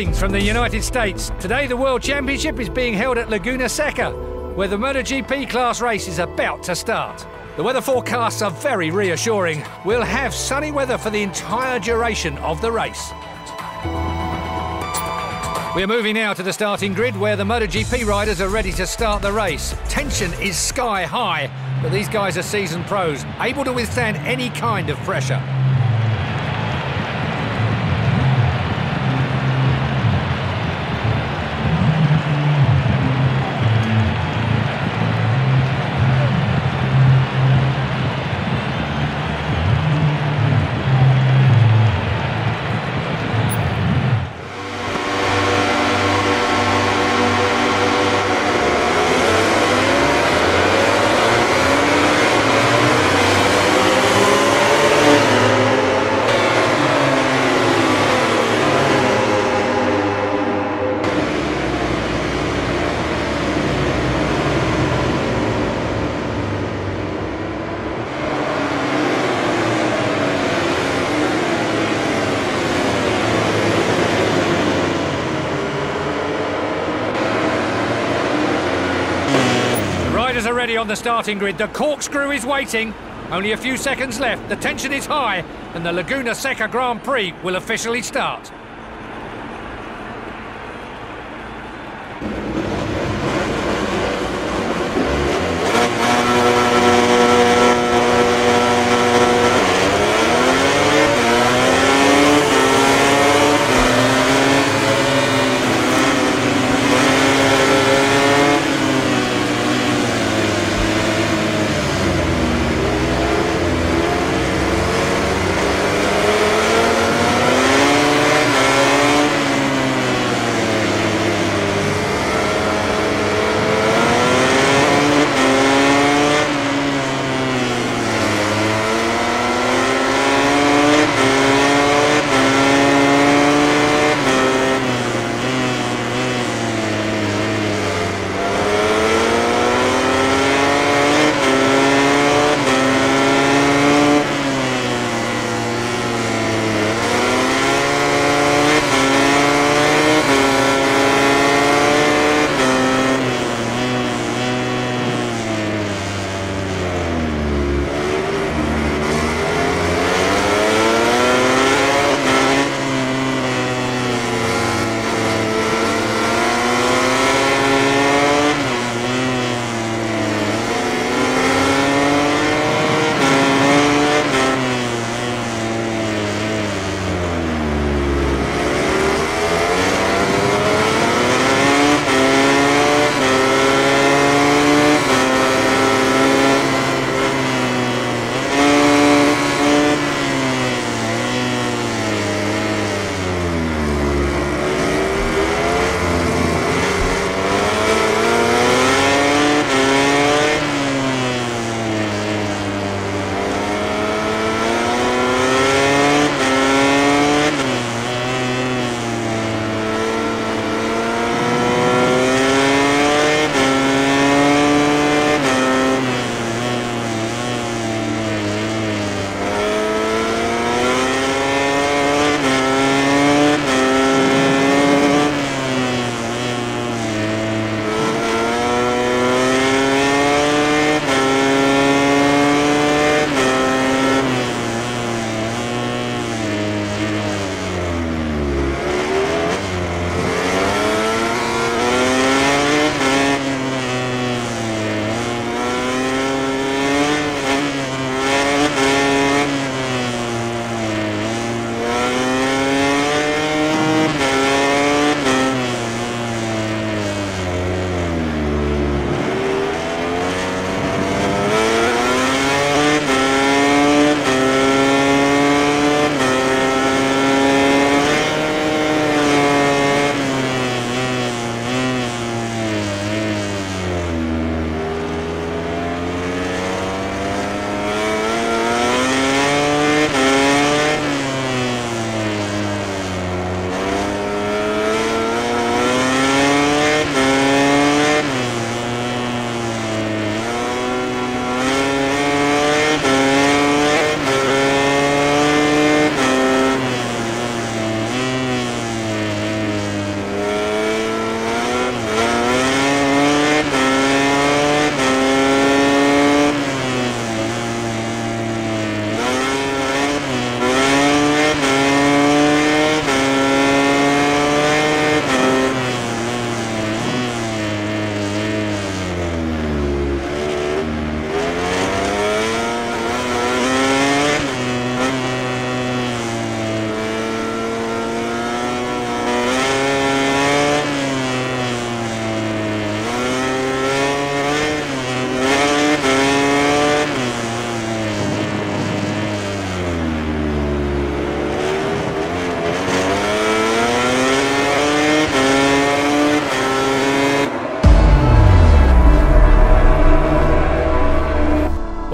Greetings from the United States. Today, the World Championship is being held at Laguna Seca, where the MotoGP class race is about to start. The weather forecasts are very reassuring. We'll have sunny weather for the entire duration of the race. We're moving now to the starting grid where the MotoGP riders are ready to start the race. Tension is sky high, but these guys are seasoned pros, able to withstand any kind of pressure. Riders are ready on the starting grid. The corkscrew is waiting. Only a few seconds left. The tension is high, and the Laguna Seca Grand Prix will officially start.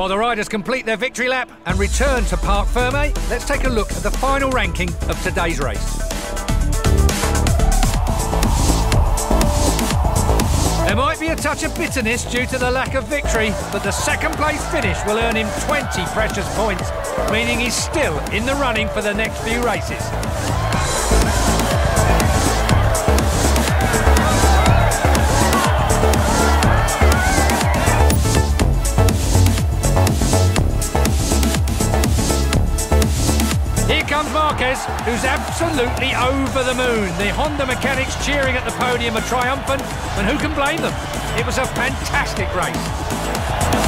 While the riders complete their victory lap and return to Parc Ferme, let's take a look at the final ranking of today's race. There might be a touch of bitterness due to the lack of victory, but the second place finish will earn him 20 precious points, meaning he's still in the running for the next few races. Marquez, who's absolutely over the moon. The Honda mechanics cheering at the podium are triumphant, and who can blame them? It was a fantastic race.